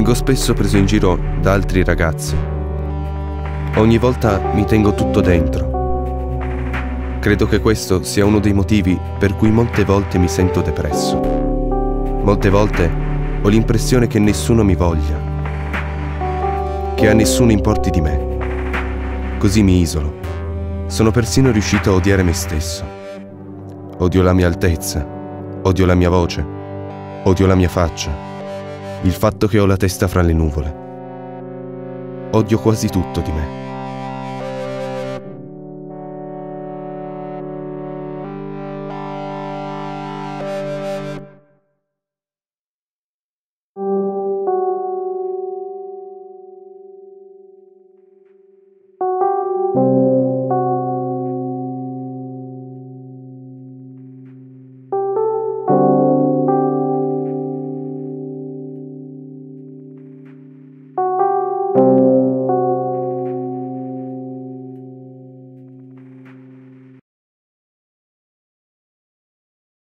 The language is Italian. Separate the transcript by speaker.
Speaker 1: Vengo spesso preso in giro da altri ragazzi. Ogni volta mi tengo tutto dentro. Credo che questo sia uno dei motivi per cui molte volte mi sento depresso. Molte volte ho l'impressione che nessuno mi voglia, che a nessuno importi di me. Così mi isolo. Sono persino riuscito a odiare me stesso. Odio la mia altezza, odio la mia voce, odio la mia faccia, il fatto che ho la testa fra le nuvole. Odio quasi tutto di me.